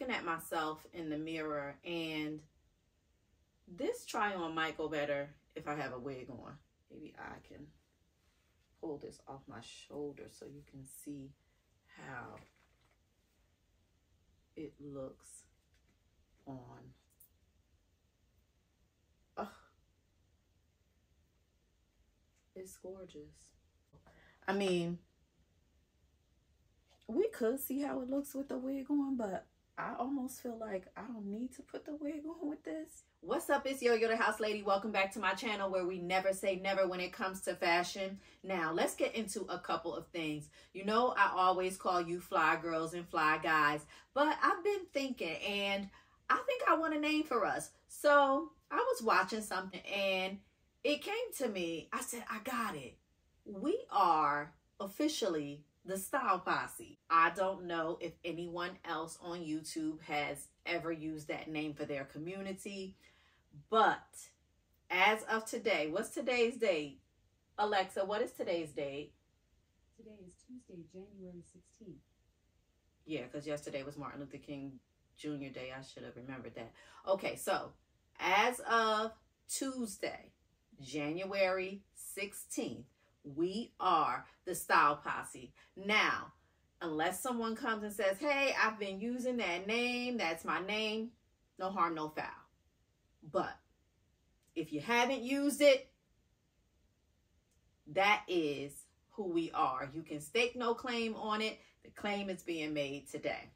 looking at myself in the mirror and this try on might go better if I have a wig on. Maybe I can pull this off my shoulder so you can see how it looks on. Ugh. It's gorgeous. I mean, we could see how it looks with the wig on, but I almost feel like I don't need to put the wig on with this. What's up? It's Yo Yo the House Lady. Welcome back to my channel where we never say never when it comes to fashion. Now, let's get into a couple of things. You know, I always call you fly girls and fly guys, but I've been thinking and I think I want a name for us. So I was watching something and it came to me. I said, I got it. We are officially the Style Posse. I don't know if anyone else on YouTube has ever used that name for their community, but as of today, what's today's date? Alexa, what is today's date? Today is Tuesday, January 16th. Yeah, because yesterday was Martin Luther King Jr. Day. I should have remembered that. Okay, so as of Tuesday, January 16th, we are the Style Posse. Now, unless someone comes and says, hey, I've been using that name, that's my name, no harm, no foul. But if you haven't used it, that is who we are. You can stake no claim on it. The claim is being made today.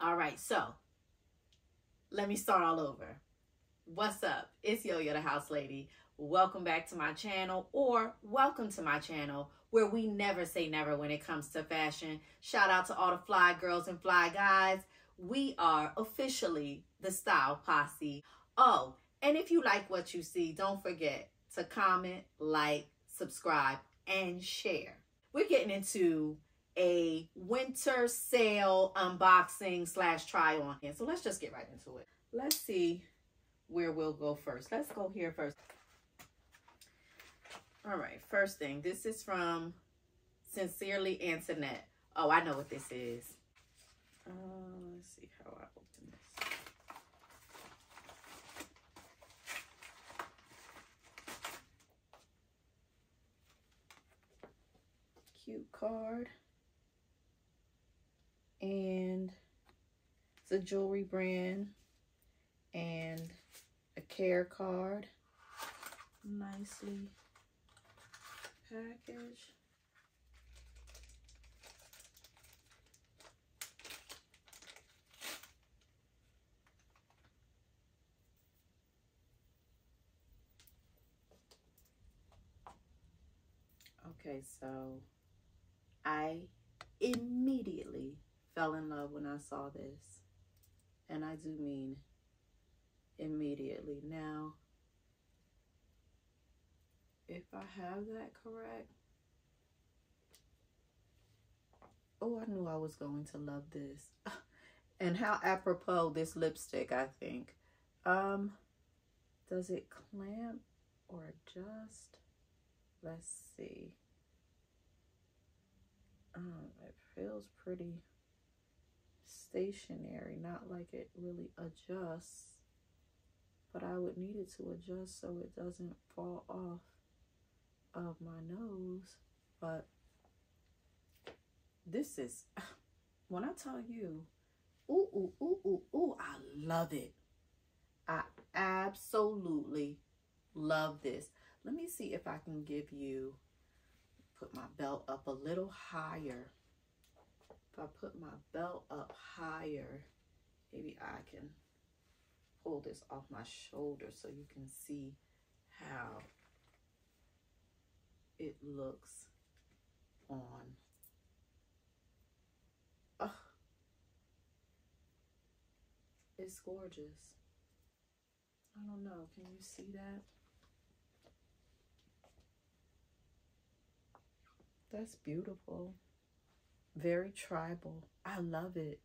All right, so let me start all over. What's up? It's Yo Yo the House Lady welcome back to my channel or welcome to my channel where we never say never when it comes to fashion. Shout out to all the fly girls and fly guys. We are officially the Style Posse. Oh, and if you like what you see, don't forget to comment, like, subscribe, and share. We're getting into a winter sale unboxing slash try on. So let's just get right into it. Let's see where we'll go first. Let's go here first. All right, first thing. This is from Sincerely Antoinette. Oh, I know what this is. Uh, let's see how I open this. Cute card. And it's a jewelry brand and a care card. Nicely package. Okay, so I immediately fell in love when I saw this. And I do mean immediately. Now, if I have that correct. Oh, I knew I was going to love this. and how apropos this lipstick, I think. Um, does it clamp or adjust? Let's see. Um, it feels pretty stationary, not like it really adjusts. But I would need it to adjust so it doesn't fall off of my nose, but this is, when I tell you, ooh, ooh, ooh, ooh, ooh, I love it. I absolutely love this. Let me see if I can give you, put my belt up a little higher. If I put my belt up higher, maybe I can pull this off my shoulder so you can see how it looks on. Ugh. It's gorgeous. I don't know. Can you see that? That's beautiful. Very tribal. I love it.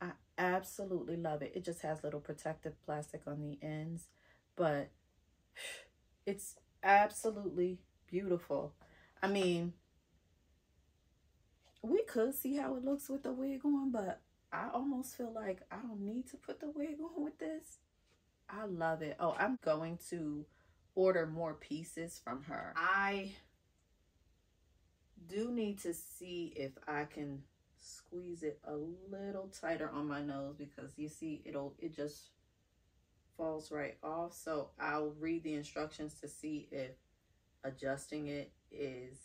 I absolutely love it. It just has little protective plastic on the ends but it's absolutely beautiful. I mean, we could see how it looks with the wig on, but I almost feel like I don't need to put the wig on with this. I love it. Oh, I'm going to order more pieces from her. I do need to see if I can squeeze it a little tighter on my nose because you see it'll it just falls right off. So I'll read the instructions to see if adjusting it is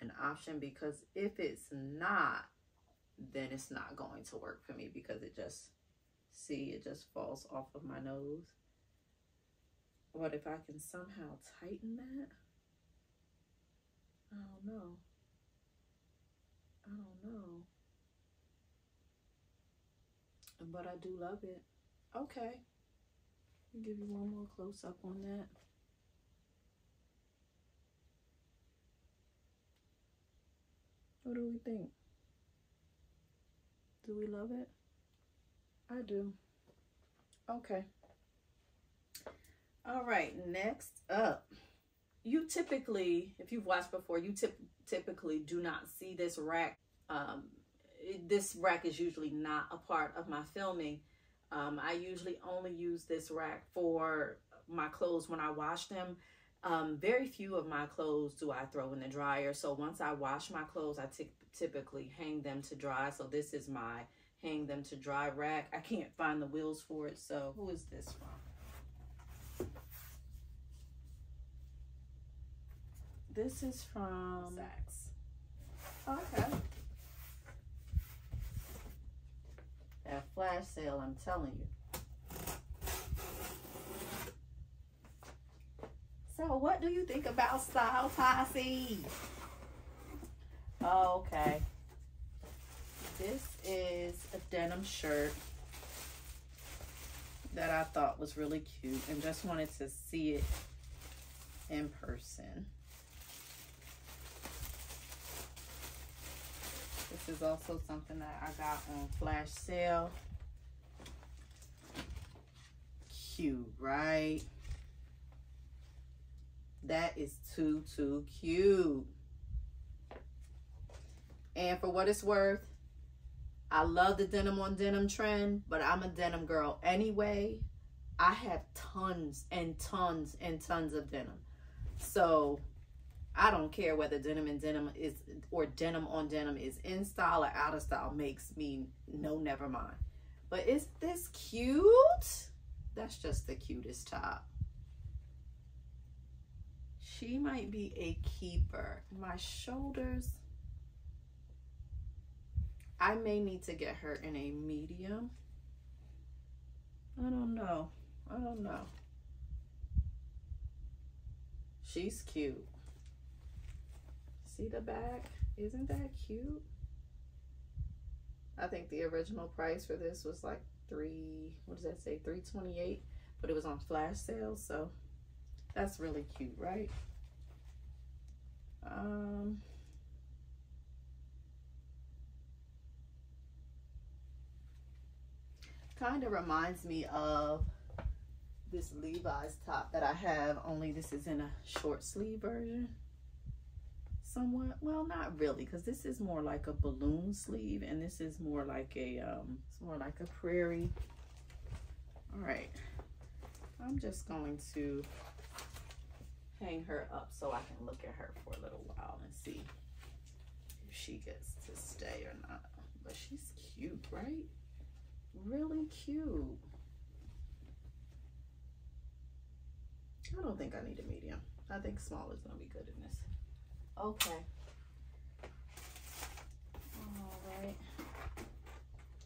an option because if it's not, then it's not going to work for me because it just, see, it just falls off of my nose. But if I can somehow tighten that, I don't know. I don't know. But I do love it. Okay. Give you one more close up on that. What do we think? Do we love it? I do. Okay. All right, next up. You typically, if you've watched before, you tip, typically do not see this rack. Um, this rack is usually not a part of my filming. Um, I usually only use this rack for my clothes when I wash them. Um, very few of my clothes do I throw in the dryer. So once I wash my clothes, I typically hang them to dry. So this is my hang them to dry rack. I can't find the wheels for it. So who is this from? This is from Saks. Okay. That flash sale, I'm telling you. So what do you think about Style Posse? Okay. This is a denim shirt that I thought was really cute and just wanted to see it in person. This is also something that I got on flash sale. Cute, right? That is too, too cute. And for what it's worth, I love the denim on denim trend, but I'm a denim girl anyway. I have tons and tons and tons of denim. So I don't care whether denim and denim is or denim on denim is in style or out of style makes me no never mind. But is this cute? That's just the cutest top. She might be a keeper. My shoulders. I may need to get her in a medium. I don't know. I don't know. She's cute. See the back? Isn't that cute? I think the original price for this was like three, what does that say? 328 but it was on flash sale. So that's really cute, right? Um, kind of reminds me of this Levi's top that I have, only this is in a short sleeve version. Somewhat, well, not really, because this is more like a balloon sleeve, and this is more like a, um, it's more like a prairie. All right, I'm just going to hang her up so I can look at her for a little while and see if she gets to stay or not. But she's cute, right? Really cute. I don't think I need a medium. I think small is to be good in this. Okay. All right.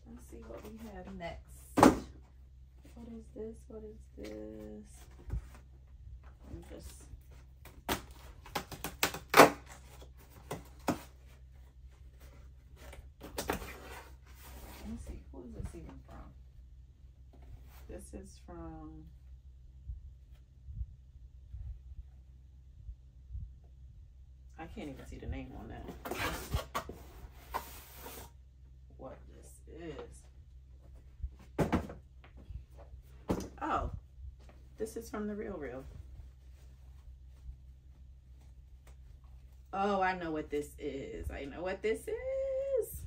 Let's see what we have next. What is this? What is this? I'm just Let me see. Who is this even from? This is from can't even see the name on that. What this is. Oh, this is from the Real Real. Oh, I know what this is. I know what this is.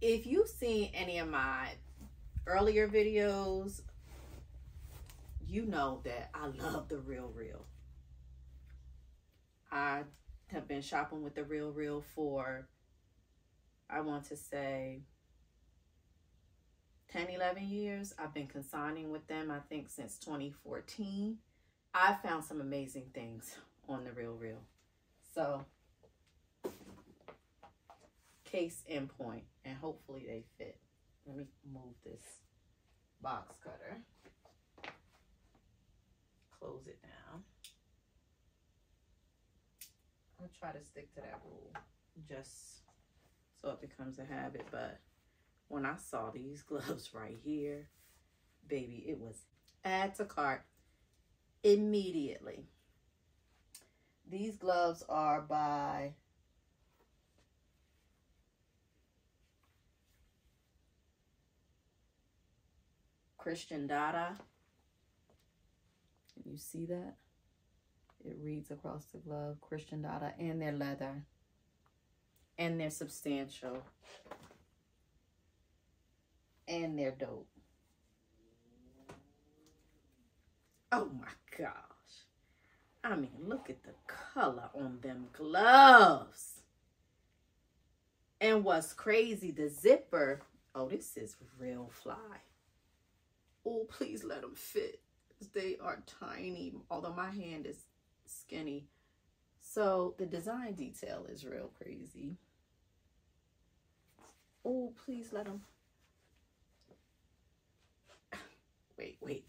If you've seen any of my earlier videos, you know that I love the Real Real. I have been shopping with the Real Real for, I want to say, 10, 11 years. I've been consigning with them, I think, since 2014. I found some amazing things on the Real Real. So, case in point, and hopefully they fit. Let me move this box cutter. Close it down. I'll try to stick to that rule just so it becomes a habit, but when I saw these gloves right here, baby, it was add to cart immediately. These gloves are by Christian Dada. Can you see that? It reads across the glove, Christian Dada, and they're leather. And they're substantial and they're dope. Oh my gosh. I mean, look at the color on them gloves. And what's crazy, the zipper. Oh, this is real fly. Oh, please let them fit. They are tiny, although my hand is skinny. So the design detail is real crazy. Oh, please let them wait, wait.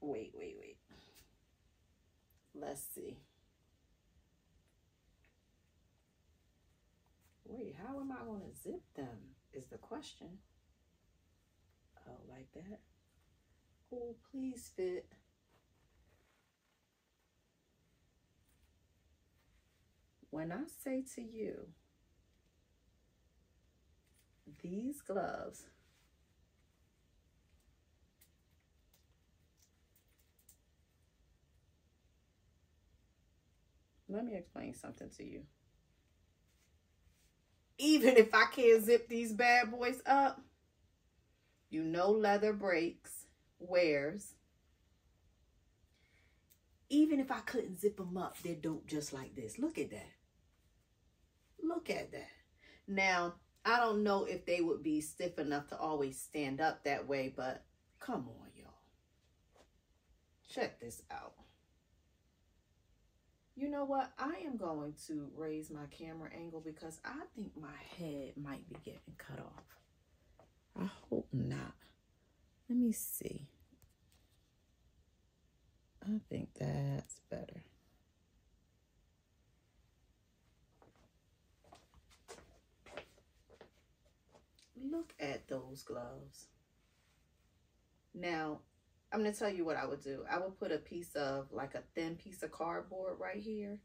Wait, wait, wait. Let's see. Wait, how am I going to zip them is the question. Oh, like that? Oh, please fit. When I say to you, these gloves let me explain something to you. Even if I can't zip these bad boys up, you know leather breaks, wears. Even if I couldn't zip them up, they're dope just like this. Look at that. Look at that. Now, I don't know if they would be stiff enough to always stand up that way, but come on, y'all. Check this out. You know what? I am going to raise my camera angle because I think my head might be getting cut off. I hope not. Let me see. I think that's better. Look at those gloves. Now, I'm going to tell you what I would do. I would put a piece of, like a thin piece of cardboard right here,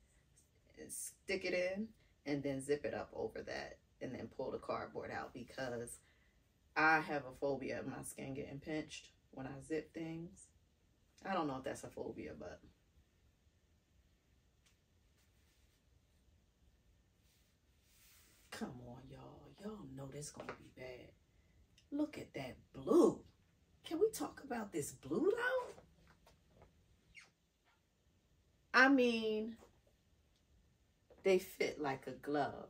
stick it in, and then zip it up over that, and then pull the cardboard out because I have a phobia of my skin getting pinched when I zip things. I don't know if that's a phobia, but... Come on, y'all. Y'all know this gonna be bad. Look at that blue. Can we talk about this blue though? I mean, they fit like a glove.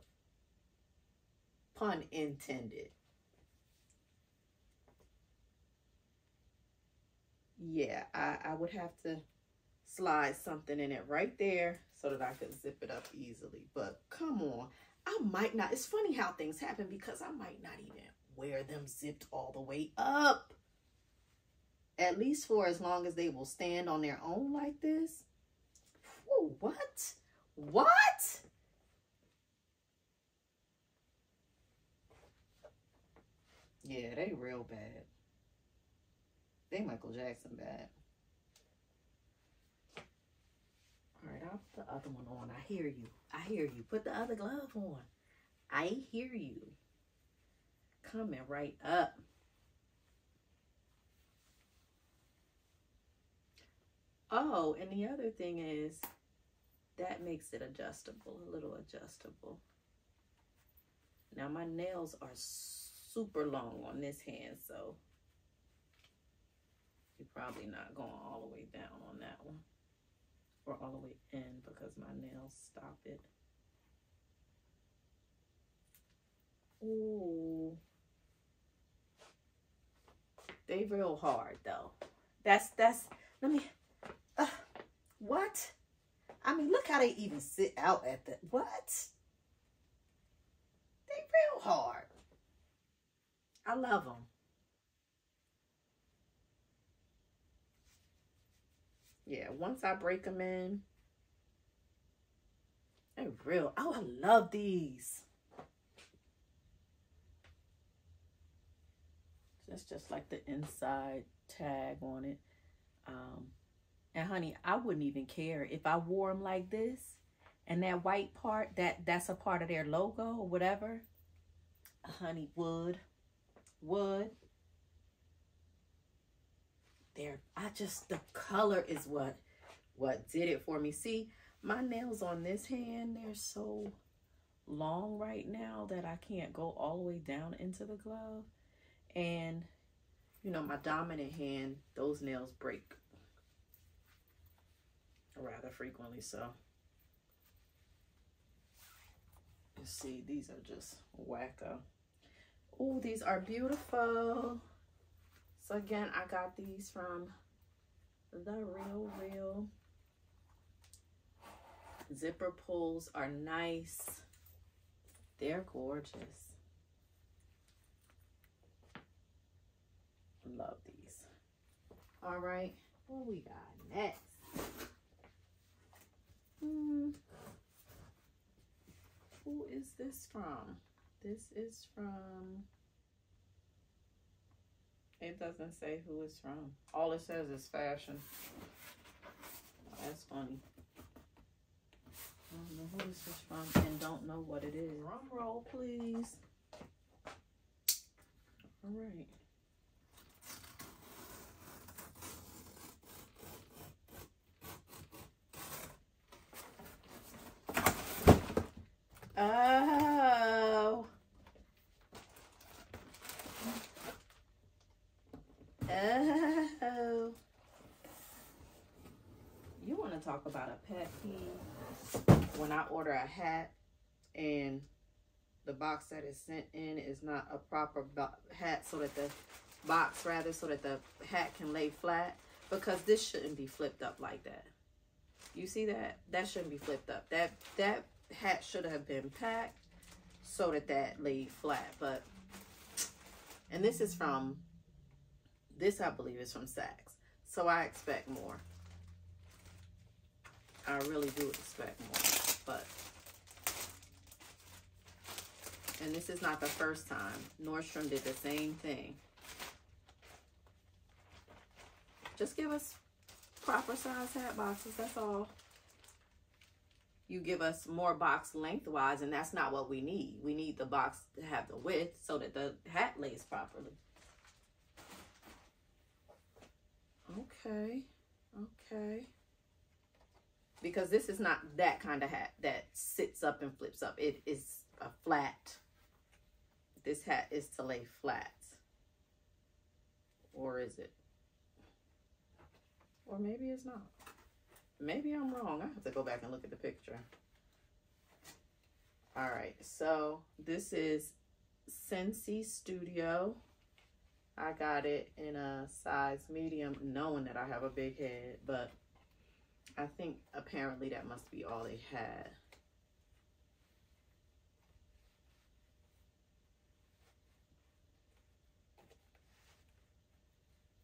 Pun intended. Yeah, I, I would have to slide something in it right there so that I could zip it up easily. But come on, I might not. It's funny how things happen because I might not even wear them zipped all the way up at least for as long as they will stand on their own like this. Whoa, what? What? Yeah, they real bad. They Michael Jackson bad. All right, I'll put the other one on. I hear you. I hear you. Put the other glove on. I hear you. Coming right up. Oh, and the other thing is that makes it adjustable, a little adjustable. Now my nails are super long on this hand, so you're probably not going all the way down on that one or all the way in because my nails stop it. Ooh. They real hard though. That's that's let me uh, what? I mean, look how they even sit out at the what? They real hard. I love them. Yeah, once I break them in, they're real. Oh, I love these. That's just like the inside tag on it. Um, and honey, I wouldn't even care if I wore them like this and that white part, that that's a part of their logo or whatever. Honey, would, would. There, I just, the color is what, what did it for me. See, my nails on this hand, they're so long right now that I can't go all the way down into the glove. And, you know, my dominant hand, those nails break rather frequently. So, you see, these are just wacko. Oh, these are beautiful. So again, I got these from The Real Real. Zipper pulls are nice. They're gorgeous. Love these. All right, what we got next? Hmm. Who is this from? This is from. It doesn't say who it's from. All it says is fashion. That's funny. I don't know who this is from and don't know what it is. Drum roll, please. All right. Oh. Oh. You want to talk about a pet peeve? When I order a hat and the box that is sent in is not a proper hat so that the box rather so that the hat can lay flat because this shouldn't be flipped up like that. You see that? That shouldn't be flipped up. That that hat should have been packed so that that laid flat. But, and this is from, this I believe is from Saks. So I expect more. I really do expect more. But, and this is not the first time. Nordstrom did the same thing. Just give us proper size hat boxes. That's all you give us more box lengthwise, and that's not what we need. We need the box to have the width so that the hat lays properly. Okay, okay. Because this is not that kind of hat that sits up and flips up. It is a flat. This hat is to lay flat. Or is it? Or maybe it's not. Maybe I'm wrong. I have to go back and look at the picture. All right, so this is Sensi Studio. I got it in a size medium, knowing that I have a big head, but I think apparently that must be all they had.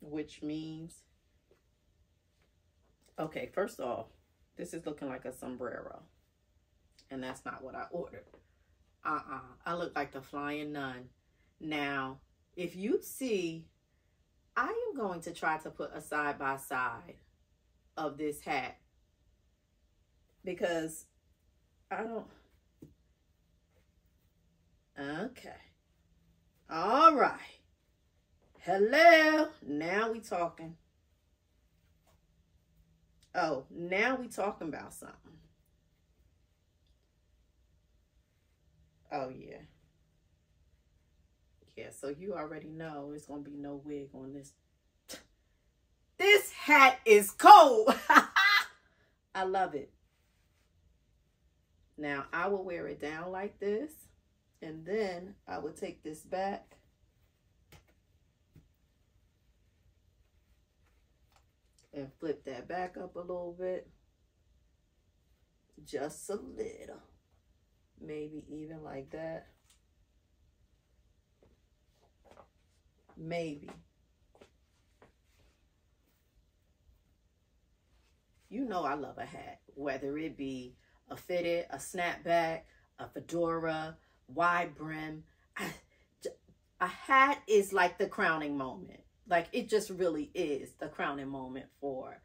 Which means Okay, first off, this is looking like a sombrero. And that's not what I ordered. Uh-uh. I look like the flying nun. Now, if you see, I am going to try to put a side-by-side -side of this hat. Because I don't... Okay. All right. Hello. Now we talking. Oh, now we talking about something. Oh yeah. Yeah, so you already know it's gonna be no wig on this. This hat is cold. I love it. Now I will wear it down like this, and then I will take this back. And flip that back up a little bit. Just a little. Maybe even like that. Maybe. You know I love a hat, whether it be a fitted, a snapback, a fedora, wide brim. I, a hat is like the crowning moment. Like it just really is the crowning moment for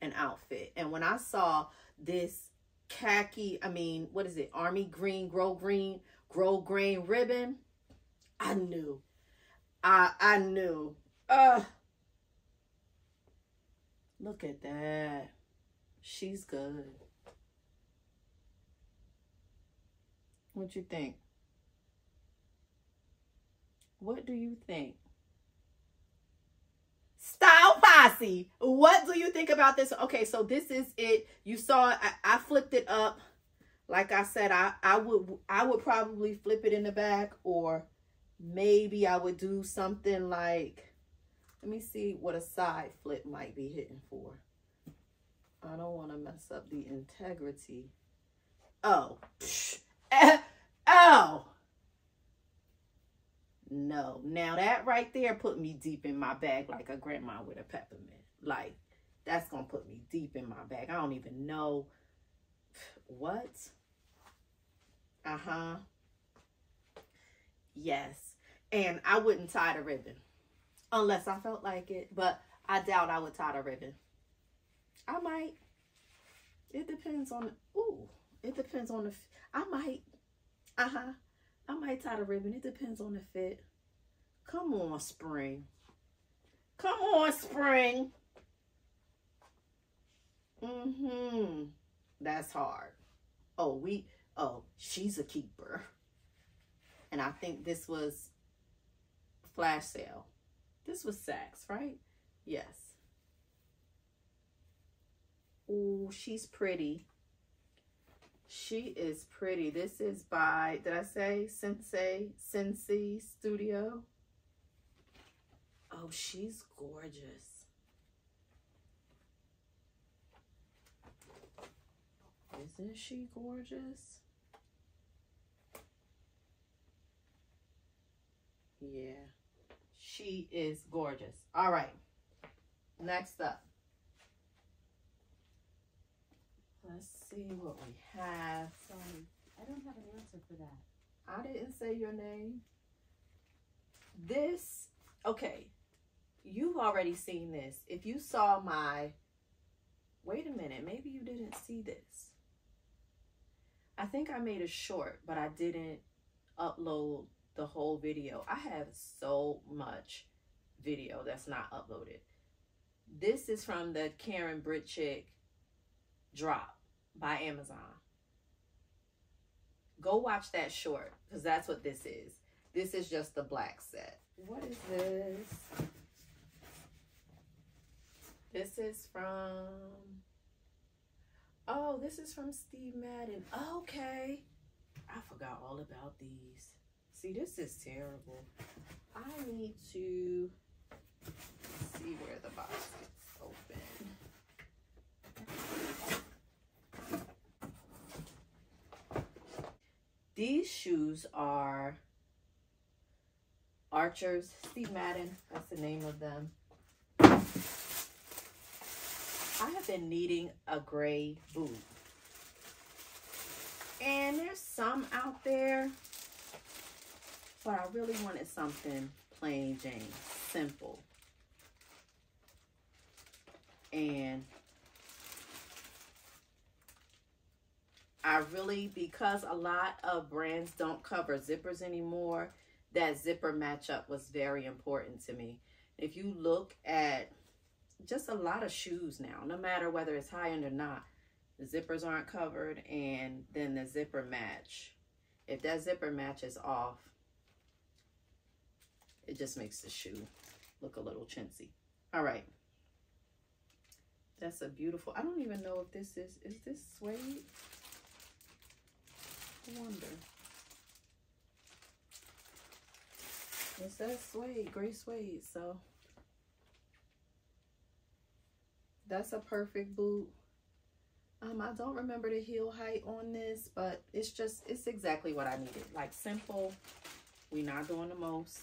an outfit. And when I saw this khaki, I mean, what is it? Army green, grow green, grow green ribbon, I knew. I I knew. Uh Look at that. She's good. What you think? What do you think? Style Posse. What do you think about this? Okay, so this is it. You saw I, I flipped it up. Like I said, I, I would I would probably flip it in the back or maybe I would do something like let me see what a side flip might be hitting for. I don't want to mess up the integrity. Oh. oh. No. Now that right there put me deep in my bag like a grandma with a peppermint. Like, that's going to put me deep in my bag. I don't even know. What? Uh-huh. Yes. And I wouldn't tie the ribbon. Unless I felt like it. But I doubt I would tie the ribbon. I might. It depends on, ooh, it depends on the, I might, uh-huh. I might tie the ribbon. It depends on the fit. Come on, spring. Come on, spring. Mm-hmm. That's hard. Oh, we, oh, she's a keeper. And I think this was flash sale. This was Saks, right? Yes. Oh, she's pretty. She is pretty. This is by, did I say Sensei, Sensei Studio? Oh, she's gorgeous. Isn't she gorgeous? Yeah, she is gorgeous. All right, next up. Let's see what we have. Sorry, I don't have an answer for that. I didn't say your name. This, okay, you've already seen this. If you saw my, wait a minute, maybe you didn't see this. I think I made a short, but I didn't upload the whole video. I have so much video that's not uploaded. This is from the Karen Britchick drop by Amazon. Go watch that short because that's what this is. This is just the black set. What is this? This is from, oh, this is from Steve Madden. Okay. I forgot all about these. See, this is terrible. I need to see where the box gets open. These shoes are Archers, Steve Madden, that's the name of them. I have been needing a gray boot. And there's some out there, but I really wanted something plain Jane, simple. And I really, because a lot of brands don't cover zippers anymore, that zipper matchup was very important to me. If you look at just a lot of shoes now, no matter whether it's high end or not. The zippers aren't covered and then the zipper match. If that zipper match is off, it just makes the shoe look a little chintzy. All right. That's a beautiful, I don't even know if this is, is this suede? Wonder. It says suede, gray suede, so that's a perfect boot. Um, I don't remember the heel height on this, but it's just, it's exactly what I needed. Like simple, we're not doing the most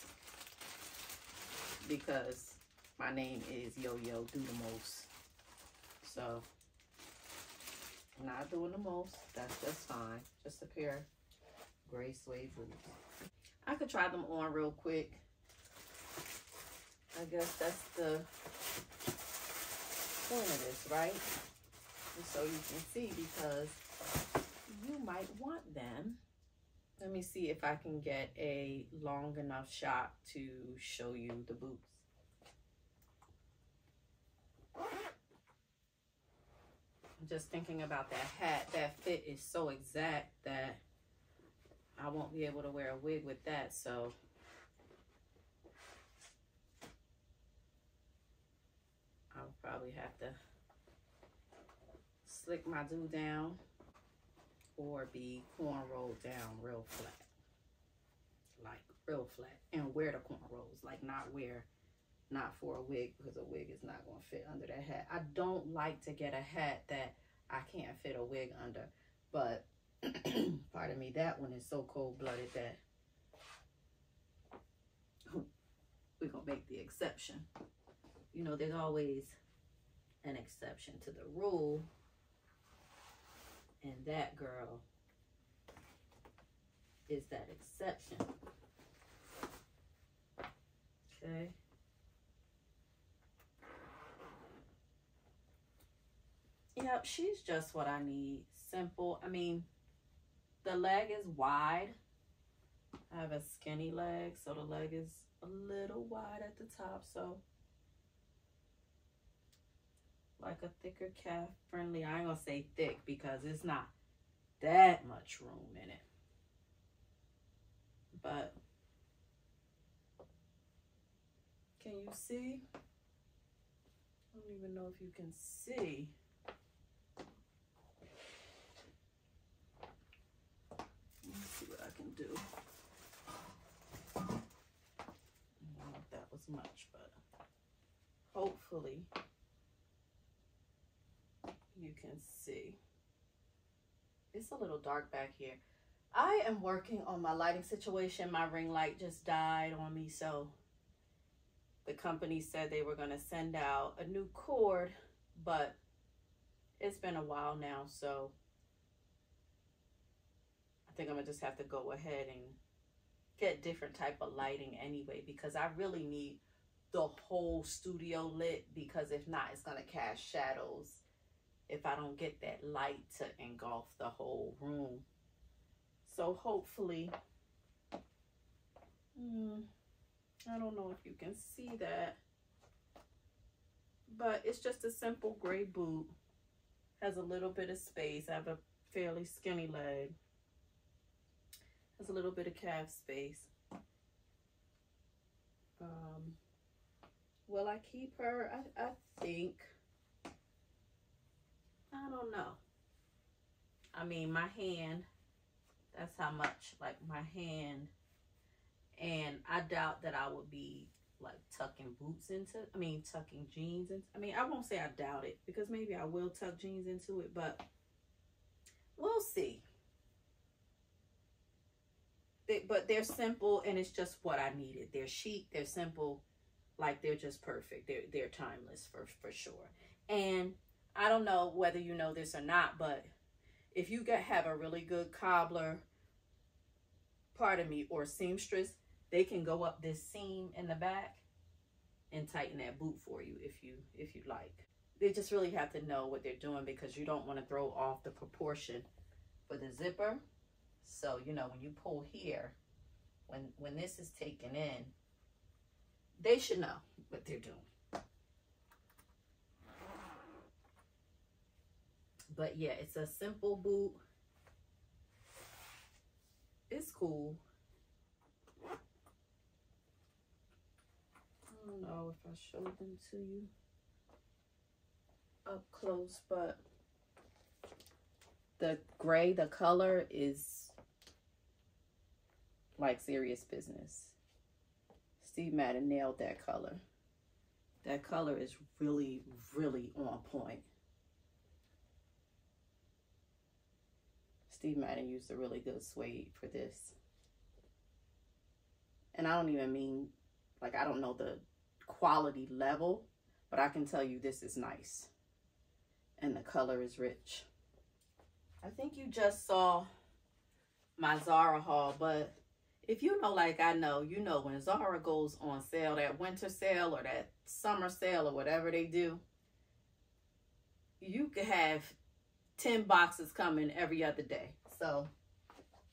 because my name is Yo-Yo Do The Most. So, not doing the most, that's just fine. Just a pair gray suede boots. I could try them on real quick. I guess that's the point of this, right? And so you can see because you might want them. Let me see if I can get a long enough shot to show you the boots. I'm just thinking about that hat. That fit is so exact that I won't be able to wear a wig with that. So I'll probably have to slick my do down or be corn rolled down real flat. Like real flat. And wear the corn rolls. Like not wear, not for a wig because a wig is not going to fit under that hat. I don't like to get a hat that I can't fit a wig under. But, pardon me, that one is so cold-blooded that we're going to make the exception. You know, there's always an exception to the rule. And that girl is that exception. Okay. Yep, she's just what I need. Simple. I mean, the leg is wide. I have a skinny leg, so the leg is a little wide at the top. So, like a thicker calf friendly. I ain't gonna say thick because it's not that much room in it. But, can you see? I don't even know if you can see. can do. If that was much, but hopefully you can see. It's a little dark back here. I am working on my lighting situation. My ring light just died on me, so the company said they were going to send out a new cord, but it's been a while now, so I think I'm gonna just have to go ahead and get different type of lighting anyway because I really need the whole studio lit because if not it's gonna cast shadows if I don't get that light to engulf the whole room. So hopefully hmm, I don't know if you can see that but it's just a simple gray boot has a little bit of space I have a fairly skinny leg has a little bit of calf space. Um, will I keep her? I, I think. I don't know. I mean, my hand, that's how much, like my hand. And I doubt that I would be like tucking boots into, I mean, tucking jeans into, I mean, I won't say I doubt it because maybe I will tuck jeans into it, but we'll see they, but they're simple and it's just what I needed. They're chic, they're simple, like they're just perfect. They're they're timeless for for sure. And I don't know whether you know this or not, but if you get have a really good cobbler, pardon me, or seamstress, they can go up this seam in the back and tighten that boot for you if you if you like. They just really have to know what they're doing because you don't want to throw off the proportion for the zipper so, you know, when you pull here, when, when this is taken in, they should know what they're doing. But yeah, it's a simple boot. It's cool. I don't know if I showed them to you up close, but the gray, the color is like serious business. Steve Madden nailed that color. That color is really, really on point. Steve Madden used a really good suede for this. And I don't even mean, like, I don't know the quality level, but I can tell you this is nice. And the color is rich. I think you just saw my Zara haul, but if you know like I know, you know when Zara goes on sale, that winter sale or that summer sale or whatever they do, you could have 10 boxes coming every other day. So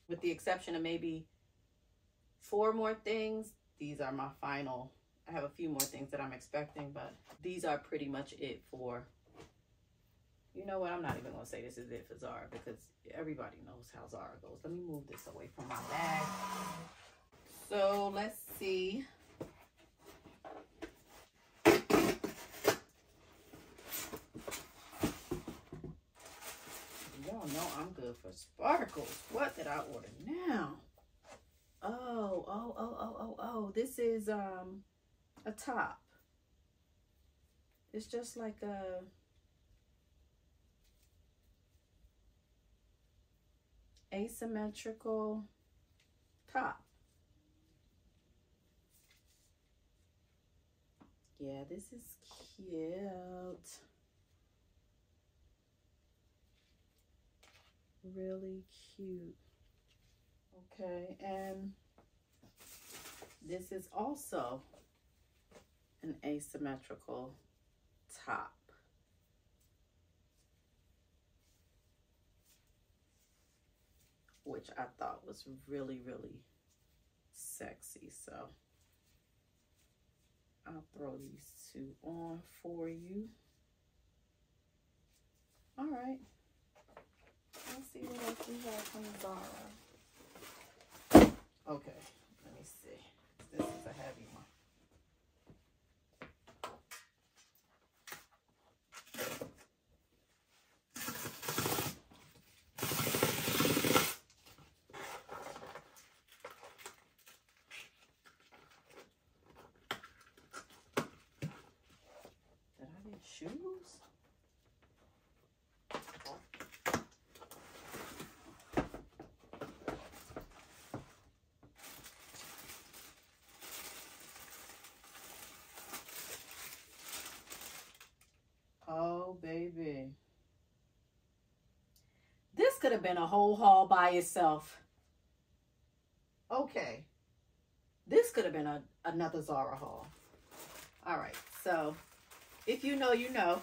with the exception of maybe four more things, these are my final. I have a few more things that I'm expecting, but these are pretty much it for you know what? I'm not even going to say this is it for Zara because everybody knows how Zara goes. Let me move this away from my bag. So let's see. Y'all know I'm good for sparkles. What did I order now? Oh, oh, oh, oh, oh, oh. This is um a top. It's just like a asymmetrical top. Yeah, this is cute. Really cute. Okay, and this is also an asymmetrical top. Which I thought was really, really sexy. So I'll throw these two on for you. All right. Let's see what else we have from Zara. Okay, let me see. This is a heavy one. shoes? Oh, baby. This could have been a whole haul by itself. Okay. This could have been a, another Zara haul. All right, so if you know, you know.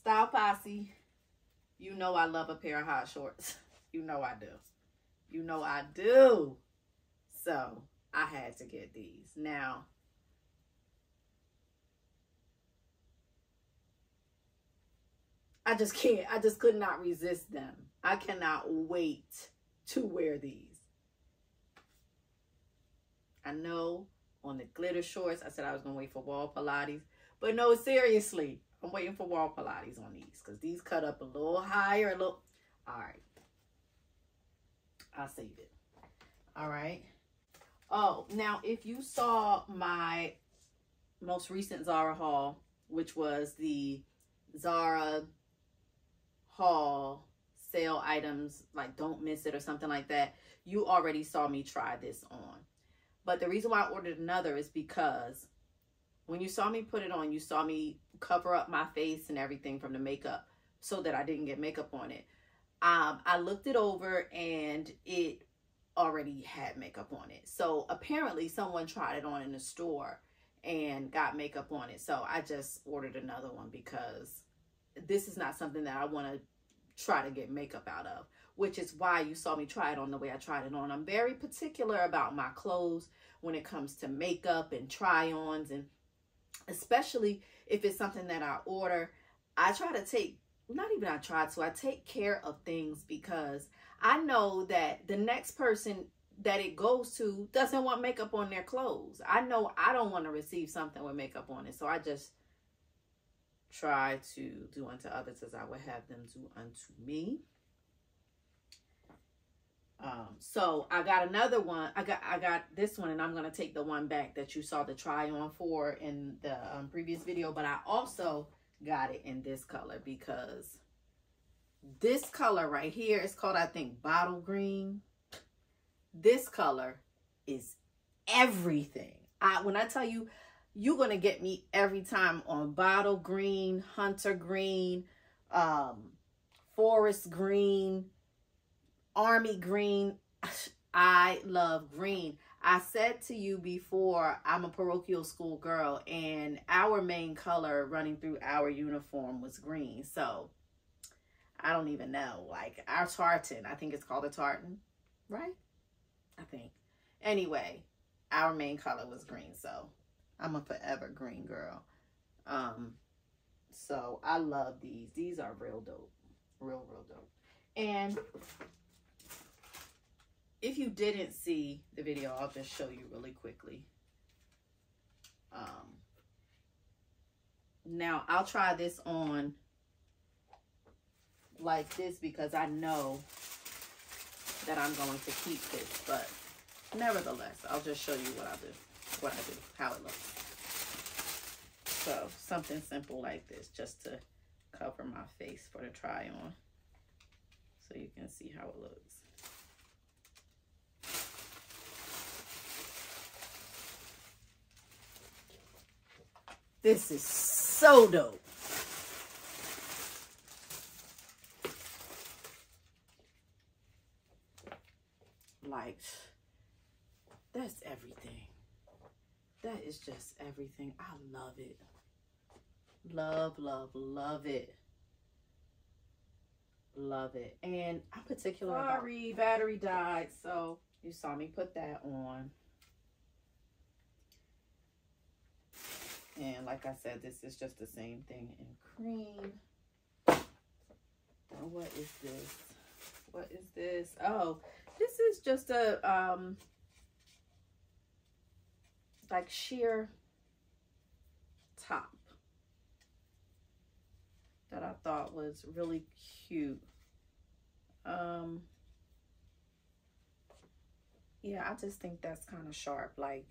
Style Posse. You know I love a pair of hot shorts. You know I do. You know I do. So I had to get these. Now, I just can't. I just could not resist them. I cannot wait to wear these. I know on the glitter shorts. I said I was going to wait for wall Pilates. But no, seriously, I'm waiting for wall Pilates on these because these cut up a little higher. A little... All right. I'll save it. All right. Oh, now if you saw my most recent Zara haul, which was the Zara haul sale items, like don't miss it or something like that, you already saw me try this on. But the reason why I ordered another is because when you saw me put it on, you saw me cover up my face and everything from the makeup so that I didn't get makeup on it. Um, I looked it over and it already had makeup on it. So apparently someone tried it on in the store and got makeup on it. So I just ordered another one because this is not something that I want to try to get makeup out of which is why you saw me try it on the way I tried it on. I'm very particular about my clothes when it comes to makeup and try-ons and especially if it's something that I order. I try to take, not even I try to, I take care of things because I know that the next person that it goes to doesn't want makeup on their clothes. I know I don't want to receive something with makeup on it. So I just try to do unto others as I would have them do unto me. Um, so I got another one. I got I got this one, and I'm gonna take the one back that you saw the try on for in the um, previous video. But I also got it in this color because this color right here is called I think bottle green. This color is everything. I when I tell you, you're gonna get me every time on bottle green, hunter green, um, forest green army green. I love green. I said to you before, I'm a parochial school girl, and our main color running through our uniform was green. So I don't even know. Like our tartan, I think it's called a tartan, right? I think. Anyway, our main color was green, so I'm a forever green girl. Um, so I love these. These are real dope. Real, real dope. And if you didn't see the video, I'll just show you really quickly. Um, now, I'll try this on like this because I know that I'm going to keep this. But nevertheless, I'll just show you what I do, what I do, how it looks. So something simple like this just to cover my face for the try on so you can see how it looks. This is so dope. Like, that's everything. That is just everything. I love it. Love, love, love it. Love it. And I'm particular Sorry, about battery died. So you saw me put that on. And like I said, this is just the same thing in cream. Now, what is this? What is this? Oh, this is just a, um, like sheer top that I thought was really cute. Um, yeah, I just think that's kind of sharp. Like,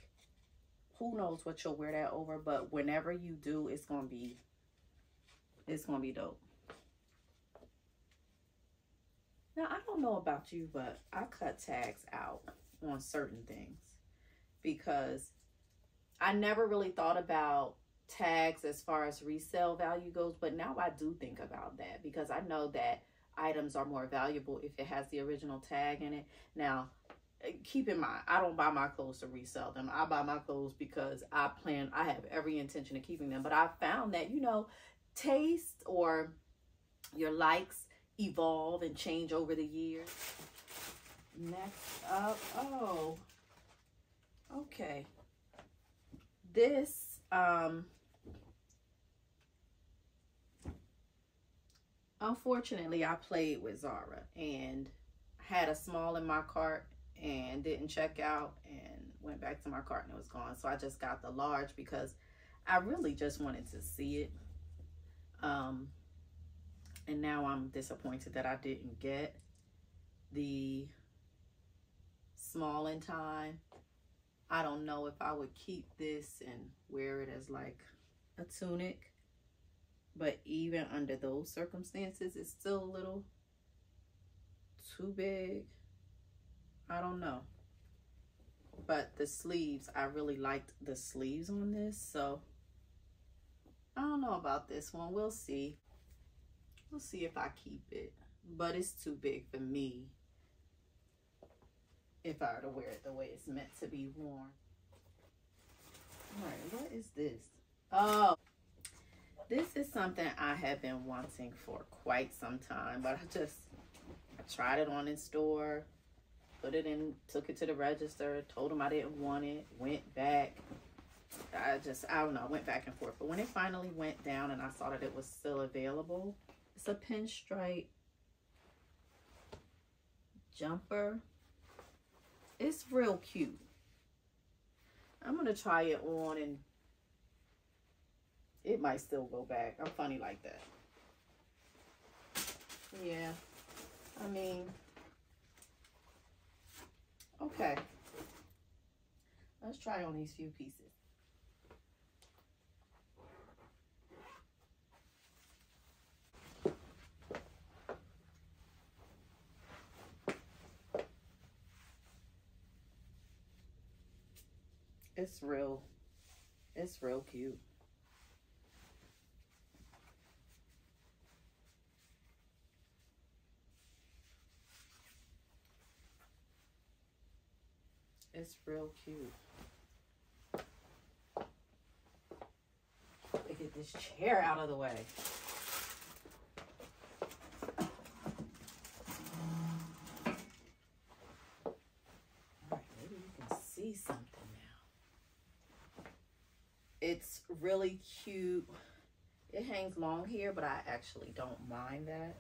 who knows what you'll wear that over, but whenever you do, it's going to be, it's going to be dope. Now, I don't know about you, but I cut tags out on certain things because I never really thought about tags as far as resale value goes, but now I do think about that because I know that items are more valuable if it has the original tag in it. Now, eh, keep in mind, I don't buy my clothes to resell them. I buy my clothes because I plan, I have every intention of keeping them. But I found that, you know, taste or your likes evolve and change over the years. Next up, oh, okay. This, um, unfortunately, I played with Zara and had a small in my cart and didn't check out and went back to my cart and it was gone. So I just got the large because I really just wanted to see it. Um, and now I'm disappointed that I didn't get the small in time. I don't know if I would keep this and wear it as like a tunic. But even under those circumstances, it's still a little too big. I don't know. But the sleeves, I really liked the sleeves on this. So I don't know about this one. We'll see. We'll see if I keep it. But it's too big for me if I were to wear it the way it's meant to be worn. All right, what is this? Oh, this is something I have been wanting for quite some time, but I just I tried it on in store put it in, took it to the register, told them I didn't want it, went back, I just, I don't know, I went back and forth. But when it finally went down and I saw that it was still available, it's a pinstripe jumper. It's real cute. I'm going to try it on and it might still go back. I'm funny like that. Yeah. I mean, okay. Let's try on these few pieces. It's real, it's real cute. It's real cute. Let me get this chair out of the way. All right, maybe you can see something now. It's really cute. It hangs long here, but I actually don't mind that.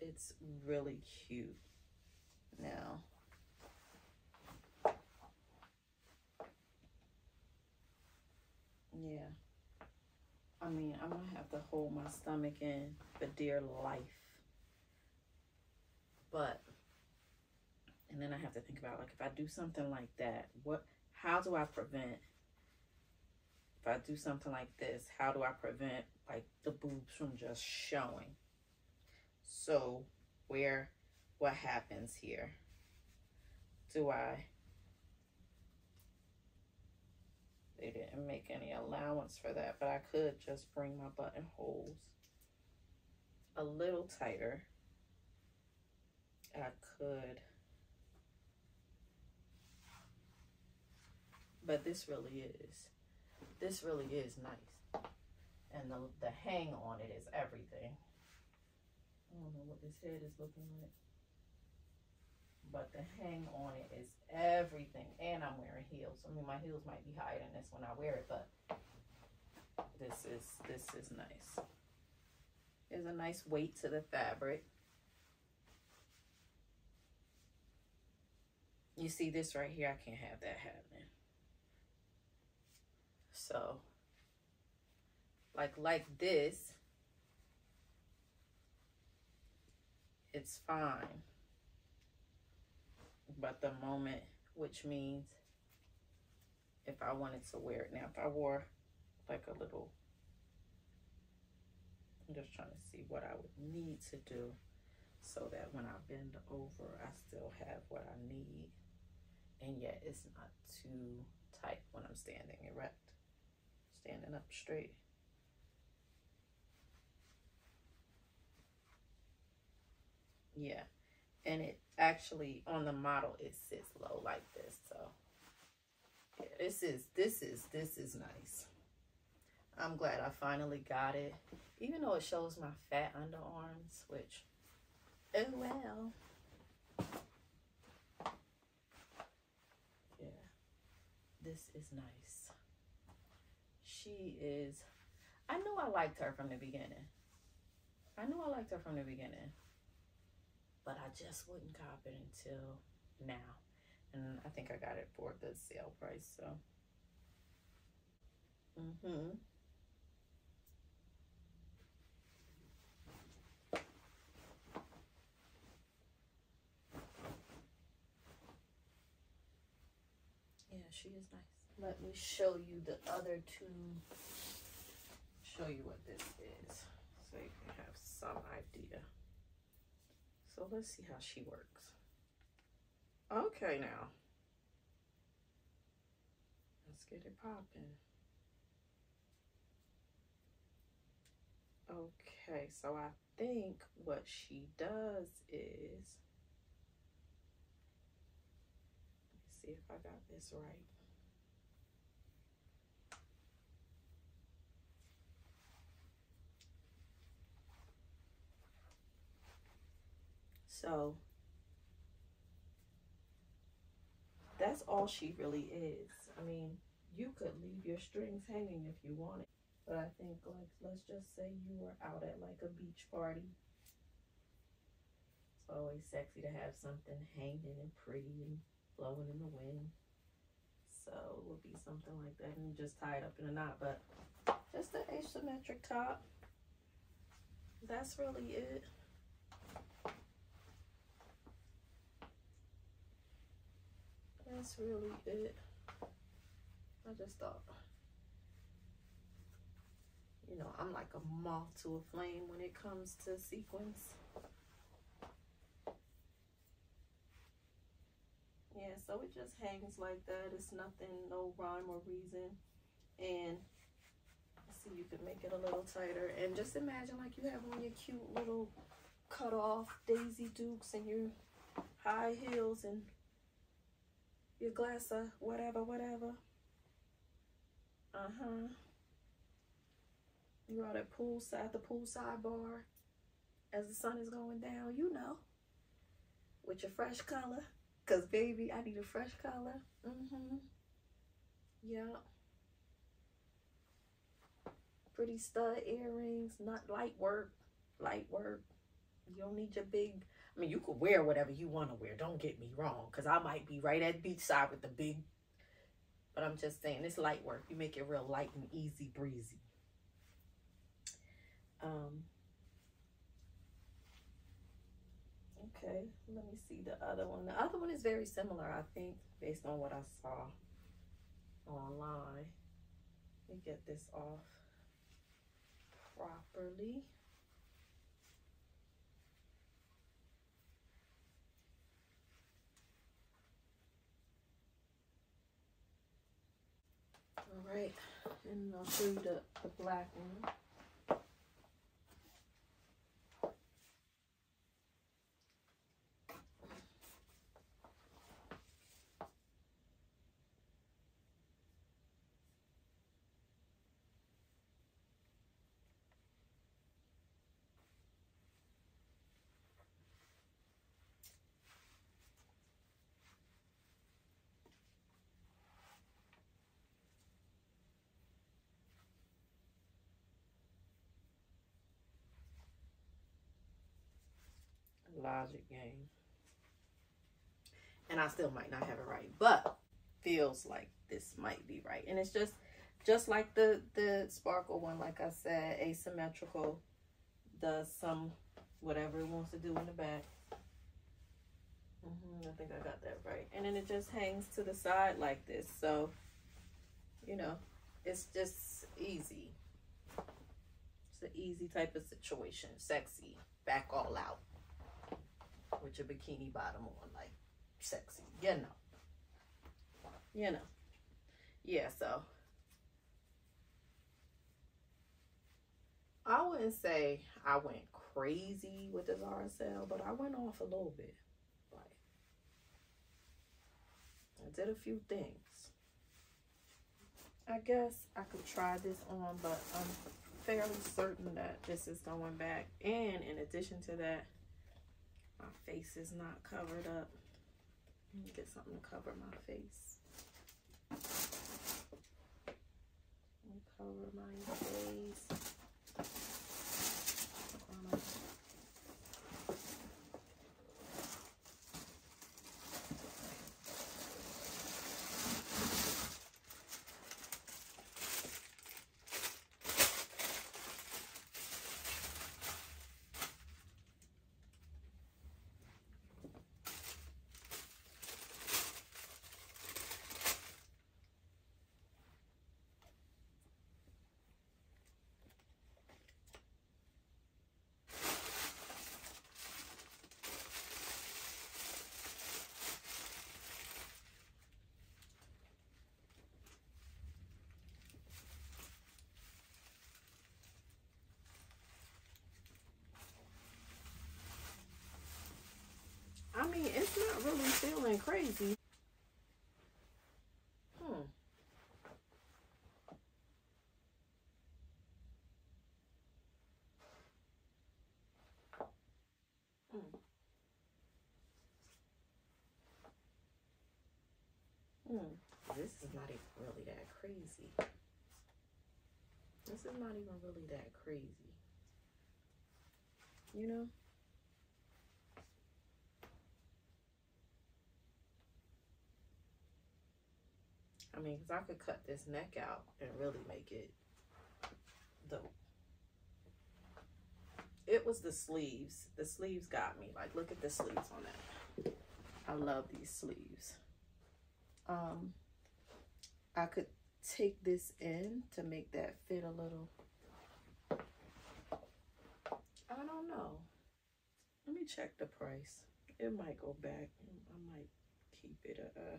It's really cute now. Yeah. I mean, I'm going to have to hold my stomach in for dear life. But, and then I have to think about, like, if I do something like that, what, how do I prevent, if I do something like this, how do I prevent, like, the boobs from just showing? So, where, what happens here? Do I, they didn't make any allowance for that, but I could just bring my buttonholes a little tighter. I could, but this really is, this really is nice. And the, the hang on it is everything. I don't know what this head is looking like. But the hang on it is everything. And I'm wearing heels. I mean, my heels might be higher than this when I wear it, but this is, this is nice. There's a nice weight to the fabric. You see this right here? I can't have that happening. So, like, like this, it's fine. But the moment, which means if I wanted to wear it now, if I wore like a little, I'm just trying to see what I would need to do so that when I bend over, I still have what I need. And yet it's not too tight when I'm standing erect, standing up straight. Yeah. And it actually on the model it sits low like this. So yeah, this is this is this is nice. I'm glad I finally got it. Even though it shows my fat underarms, which oh well. Yeah. This is nice. She is I knew I liked her from the beginning. I knew I liked her from the beginning but I just wouldn't cop it until now. And I think I got it for good sale price, so. Mm-hmm. Yeah, she is nice. Let me show you the other two. Show you what this is so you can have some idea. So let's see how she works. Okay, now. Let's get it popping. Okay, so I think what she does is, let me see if I got this right. So that's all she really is. I mean, you could leave your strings hanging if you wanted. But I think like let's just say you were out at like a beach party. It's always sexy to have something hanging and pretty and blowing in the wind. So it would be something like that and just tie it up in a knot. But just an asymmetric top. That's really it. That's really it. I just thought, you know, I'm like a moth to a flame when it comes to sequins. Yeah, so it just hangs like that. It's nothing, no rhyme or reason. And see, you can make it a little tighter. And just imagine like you have on your cute little cut off Daisy Dukes and your high heels and your glass of whatever, whatever. Uh-huh. You're out at poolside, the poolside bar as the sun is going down, you know, with your fresh color. Because, baby, I need a fresh color. Mm-hmm. Yeah. Pretty stud earrings, not light work, light work. You don't need your big, I mean, you could wear whatever you want to wear. Don't get me wrong. Because I might be right at beachside with the big but I'm just saying, it's light work. You make it real light and easy breezy. Um, okay, let me see the other one. The other one is very similar, I think, based on what I saw online. Let me get this off properly. All right, and I'll show you the, the black one. Logic game. And I still might not have it right, but feels like this might be right. And it's just just like the the sparkle one, like I said, asymmetrical does some whatever it wants to do in the back. Mm -hmm, I think I got that right. And then it just hangs to the side like this. So, you know, it's just easy. It's an easy type of situation. Sexy. Back all out with your bikini bottom on, like sexy, you know. You know. Yeah, so I wouldn't say I went crazy with the RSL, but I went off a little bit. Like I did a few things. I guess I could try this on, but I'm fairly certain that this is going back. And in addition to that, my face is not covered up. Let me get something to cover my face. Cover my face. mean, it's really feeling crazy. Hmm. Hmm. Hmm. This is not even really that crazy. This is not even really that crazy. You know? I mean, because I could cut this neck out and really make it dope. It was the sleeves. The sleeves got me. Like, look at the sleeves on that. I love these sleeves. Um, I could take this in to make that fit a little. I don't know. Let me check the price. It might go back. I might keep it. Uh,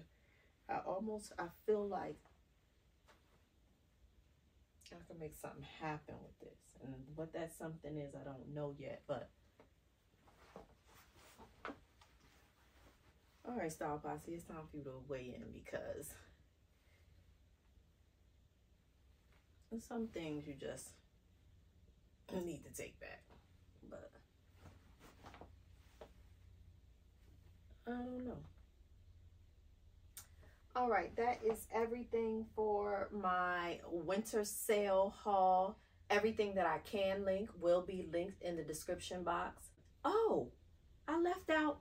I almost, I feel like I can make something happen with this. And what that something is, I don't know yet, but. All right, Style Posse, it's time for you to weigh in because there's some things you just need to take back. But I don't know. All right, that is everything for my winter sale haul. Everything that I can link will be linked in the description box. Oh, I left out,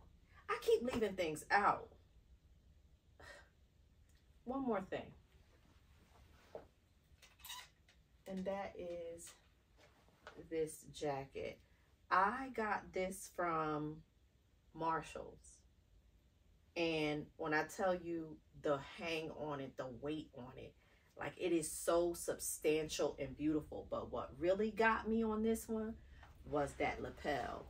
I keep leaving things out. One more thing. And that is this jacket. I got this from Marshall's. And when I tell you the hang on it, the weight on it. Like it is so substantial and beautiful. But what really got me on this one was that lapel.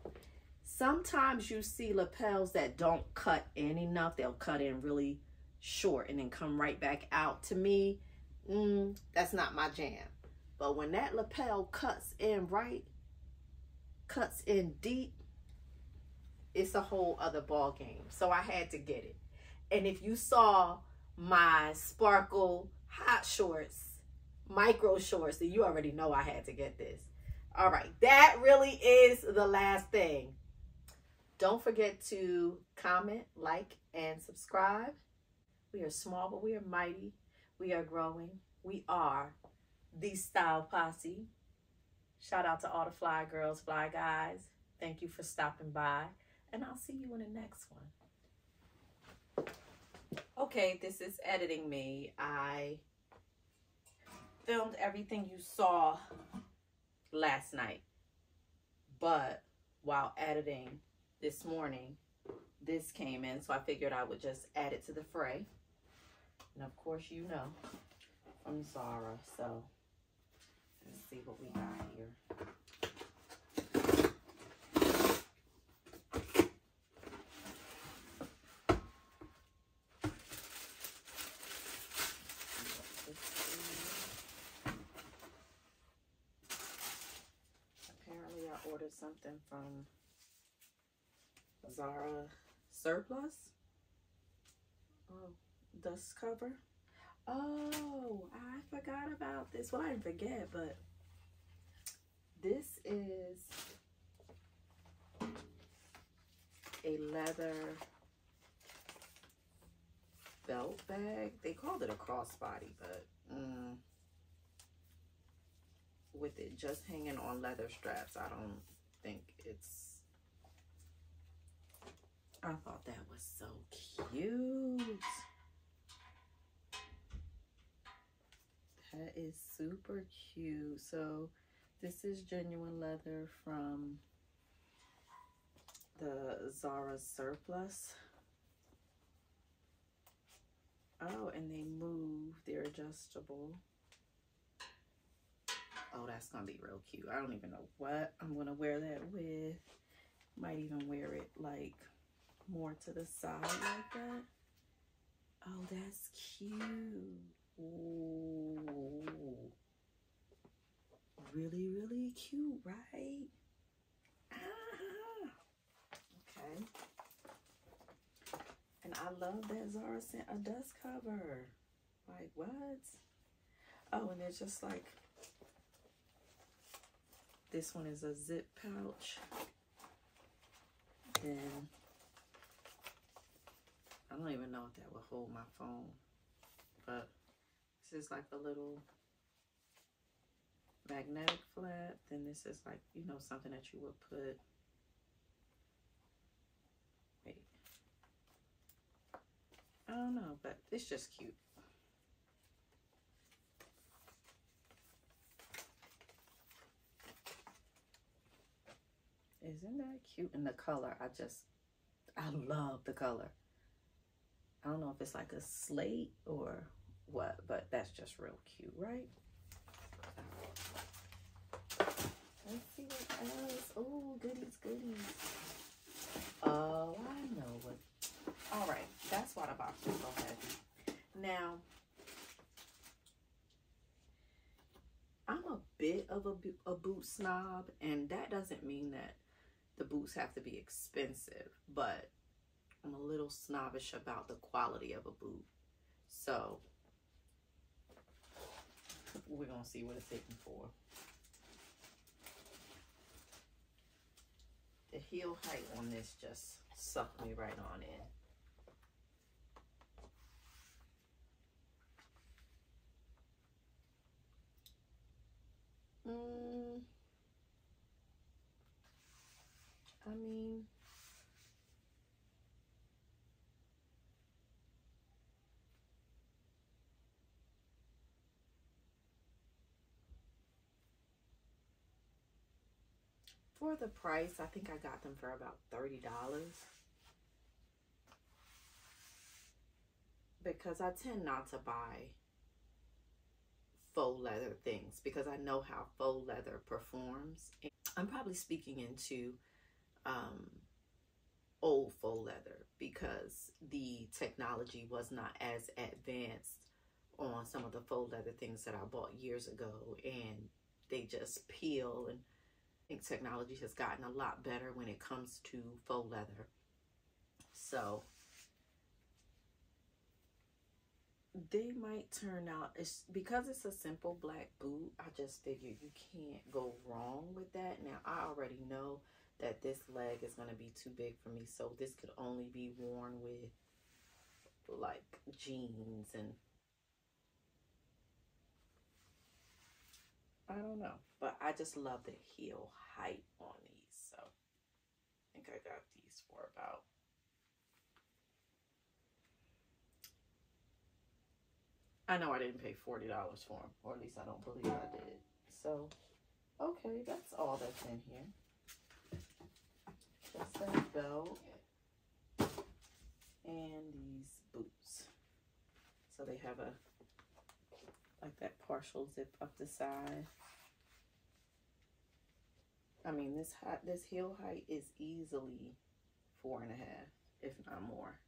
Sometimes you see lapels that don't cut in enough. They'll cut in really short and then come right back out. To me, mm, that's not my jam. But when that lapel cuts in right, cuts in deep, it's a whole other ball game. So I had to get it. And if you saw my sparkle hot shorts, micro shorts, then you already know I had to get this. All right, that really is the last thing. Don't forget to comment, like, and subscribe. We are small, but we are mighty. We are growing. We are the Style Posse. Shout out to all the fly girls, fly guys. Thank you for stopping by, and I'll see you in the next one. Okay, this is editing me. I filmed everything you saw last night. But while editing this morning, this came in. So I figured I would just add it to the fray. And of course, you know, I'm Zara. So let's see what we got here. ordered something from Zara Surplus. Oh, dust cover. Oh, I forgot about this. Well, I didn't forget, but this is a leather belt bag. They called it a crossbody, but mm, with it just hanging on leather straps. I don't think it's... I thought that was so cute. That is super cute. So this is genuine leather from the Zara Surplus. Oh, and they move. They're adjustable. Oh, that's gonna be real cute. I don't even know what I'm gonna wear that with. Might even wear it like more to the side like that. Oh, that's cute. Ooh. Really, really cute, right? Ah. Okay. And I love that Zara sent a dust cover. Like, what? Oh, and it's just like this one is a zip pouch. Then I don't even know if that will hold my phone. but this is like a little magnetic flap. Then this is like, you know, something that you would put. Wait. I don't know, but it's just cute. Isn't that cute? And the color, I just, I love the color. I don't know if it's like a slate or what, but that's just real cute, right? Let's see what else. Oh, goodies, goodies. Oh, I know what. All right, that's why the box is so heavy. Now, I'm a bit of a, a boot snob, and that doesn't mean that the boots have to be expensive, but I'm a little snobbish about the quality of a boot. So, we're going to see what it's hitting for. The heel height on this just sucked me right on in. Mm, I mean, for the price, I think I got them for about $30. Because I tend not to buy faux leather things because I know how faux leather performs. I'm probably speaking into um, old faux leather because the technology was not as advanced on some of the faux leather things that I bought years ago and they just peel and I think technology has gotten a lot better when it comes to faux leather. So they might turn out it's because it's a simple black boot i just figured you can't go wrong with that now i already know that this leg is going to be too big for me so this could only be worn with like jeans and I don't know. But I just love the heel height on these. So I think I got these for about I know I didn't pay $40 for them, or at least I don't believe I did. So, okay, that's all that's in here. That belt and these boots. So they have a, like that partial zip up the side. I mean, this height, this heel height is easily four and a half, if not more.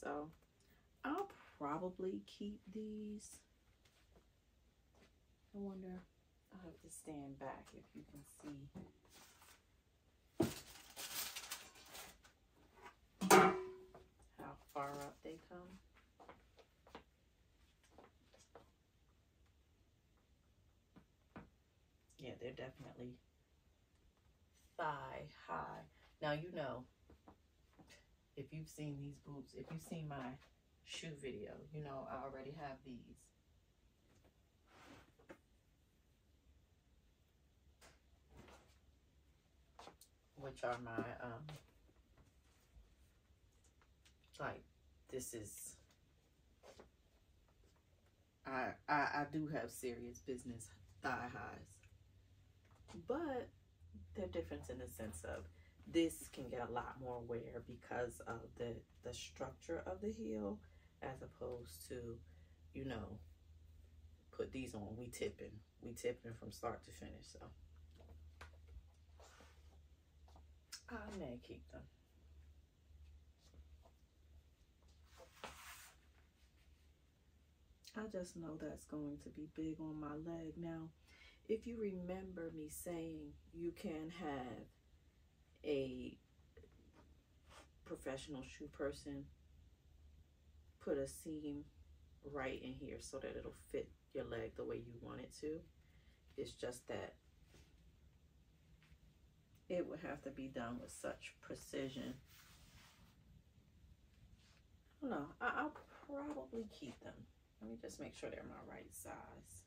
So I'll probably keep these. I wonder, I'll have to stand back if you can see. How far up they come. yeah, they're definitely thigh high. Now, you know, if you've seen these boots, if you've seen my shoe video, you know, I already have these. Which are my, um, like, this is, I, I, I do have serious business thigh highs but they're different in the sense of this can get a lot more wear because of the the structure of the heel as opposed to you know put these on. We tipping. We tipping from start to finish so. I may keep them. I just know that's going to be big on my leg now if you remember me saying you can have a professional shoe person put a seam right in here so that it'll fit your leg the way you want it to. It's just that it would have to be done with such precision. I don't know. I, will probably keep them. Let me just make sure they're my right size.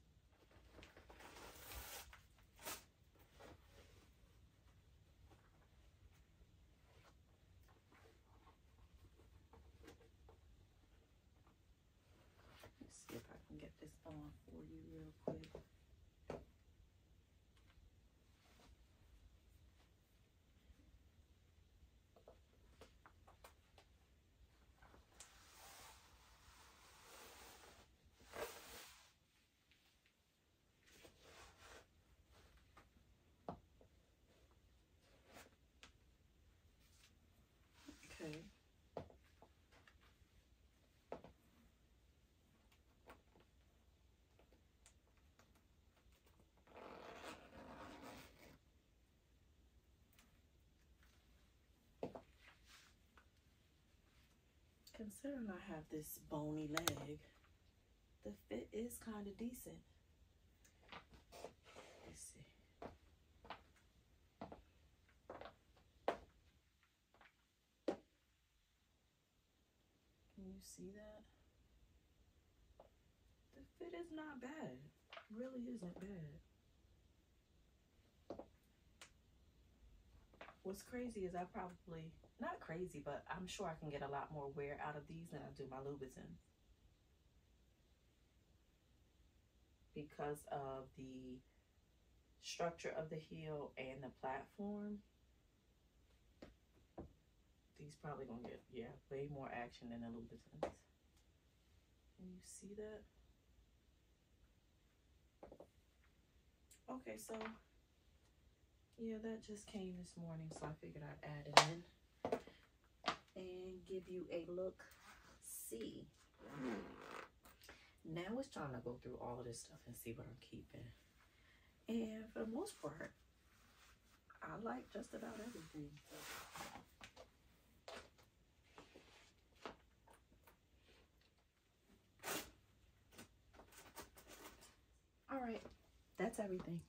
Let's see if I can get this on for you real quick. Okay. Considering I have this bony leg, the fit is kind of decent. Let's see. Can you see that? The fit is not bad. Really isn't bad. What's crazy is I probably, not crazy, but I'm sure I can get a lot more wear out of these than I do my Louboutins. Because of the structure of the heel and the platform, these probably gonna get yeah way more action than the Louboutins. Can you see that? Okay, so yeah, that just came this morning, so I figured I'd add it in and give you a look. See. Now it's time to go through all of this stuff and see what I'm keeping. And for the most part, I like just about everything. All right, that's everything.